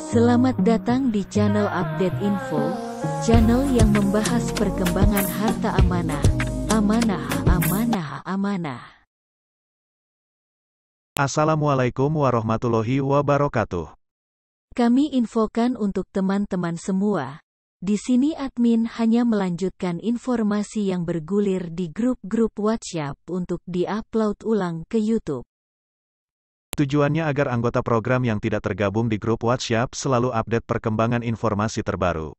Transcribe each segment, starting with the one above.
Selamat datang di channel Update Info, channel yang membahas perkembangan harta amanah, amanah, amanah, amanah. Assalamualaikum warahmatullahi wabarakatuh. Kami infokan untuk teman-teman semua. Di sini admin hanya melanjutkan informasi yang bergulir di grup-grup WhatsApp untuk diupload ulang ke YouTube. Tujuannya agar anggota program yang tidak tergabung di grup WhatsApp selalu update perkembangan informasi terbaru.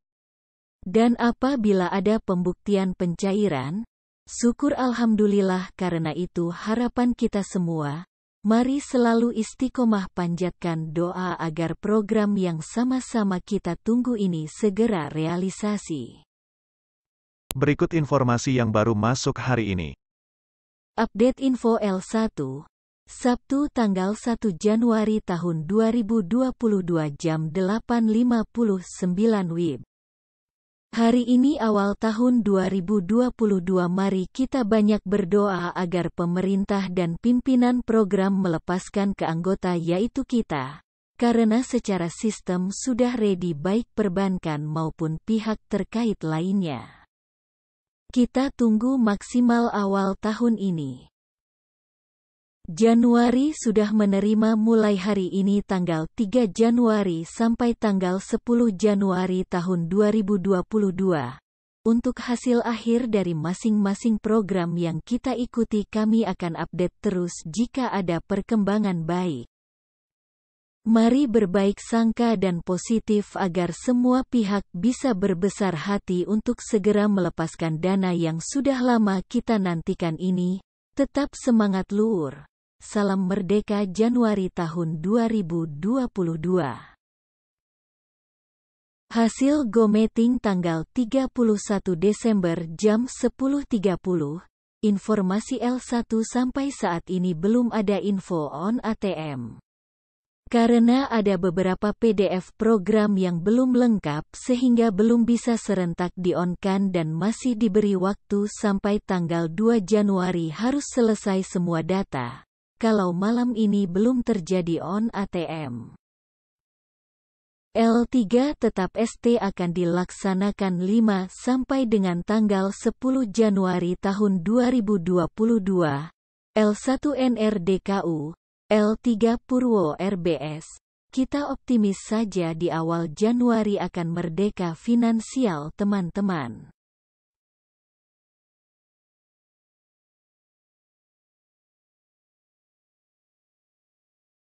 Dan apabila ada pembuktian pencairan, syukur Alhamdulillah karena itu harapan kita semua, mari selalu istiqomah panjatkan doa agar program yang sama-sama kita tunggu ini segera realisasi. Berikut informasi yang baru masuk hari ini. Update info L1, Sabtu tanggal 1 Januari tahun 2022 jam 8.59 WIB. Hari ini awal tahun 2022 mari kita banyak berdoa agar pemerintah dan pimpinan program melepaskan ke anggota yaitu kita. Karena secara sistem sudah ready baik perbankan maupun pihak terkait lainnya. Kita tunggu maksimal awal tahun ini. Januari sudah menerima mulai hari ini tanggal 3 Januari sampai tanggal 10 Januari tahun 2022. Untuk hasil akhir dari masing-masing program yang kita ikuti kami akan update terus jika ada perkembangan baik. Mari berbaik sangka dan positif agar semua pihak bisa berbesar hati untuk segera melepaskan dana yang sudah lama kita nantikan ini. Tetap semangat luur. Salam Merdeka Januari tahun 2022. Hasil Go Meeting tanggal 31 Desember jam 10.30. Informasi L1 sampai saat ini belum ada info on ATM. Karena ada beberapa PDF program yang belum lengkap sehingga belum bisa serentak di-on-kan dan masih diberi waktu sampai tanggal 2 Januari harus selesai semua data kalau malam ini belum terjadi on ATM. L3 tetap ST akan dilaksanakan 5 sampai dengan tanggal 10 Januari tahun 2022. L1 NRDKU, L3 Purwo RBS. Kita optimis saja di awal Januari akan merdeka finansial teman-teman.